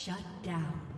Shut down.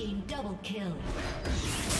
Team double kill.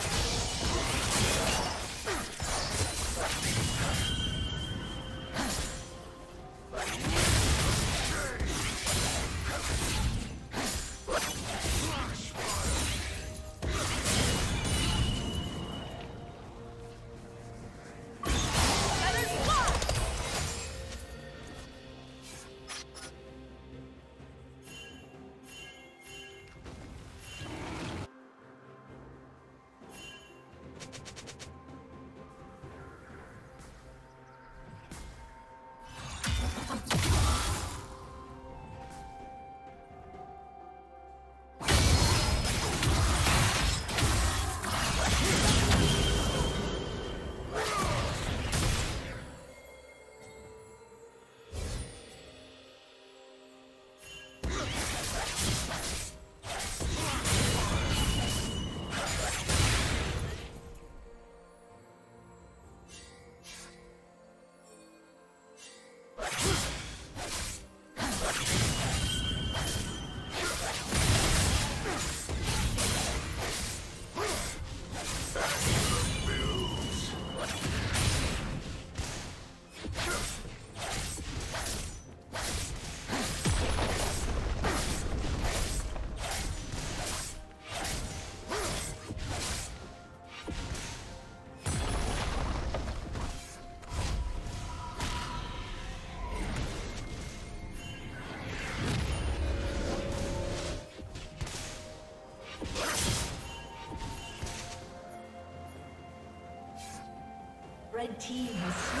team has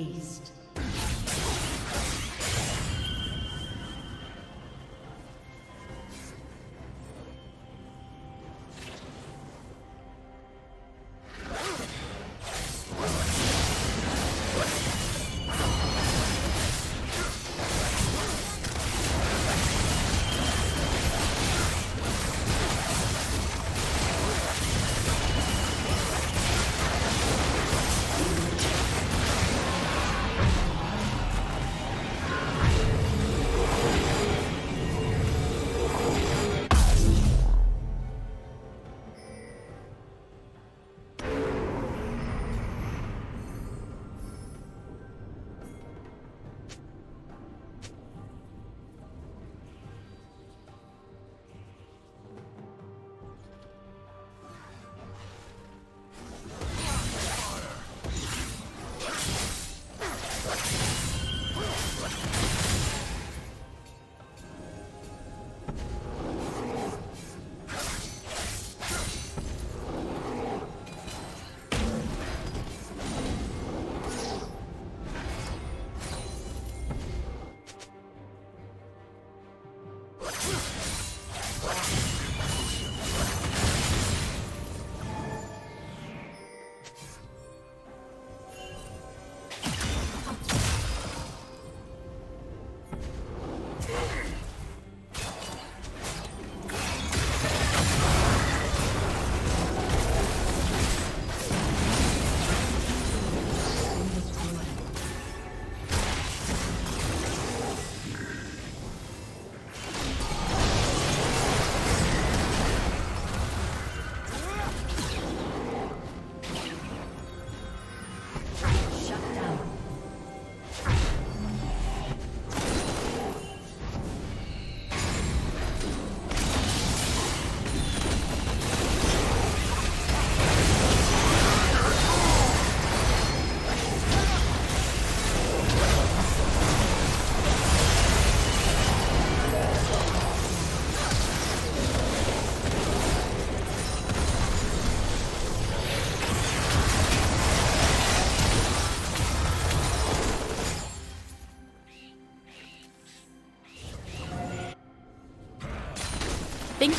reis.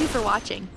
You for watching.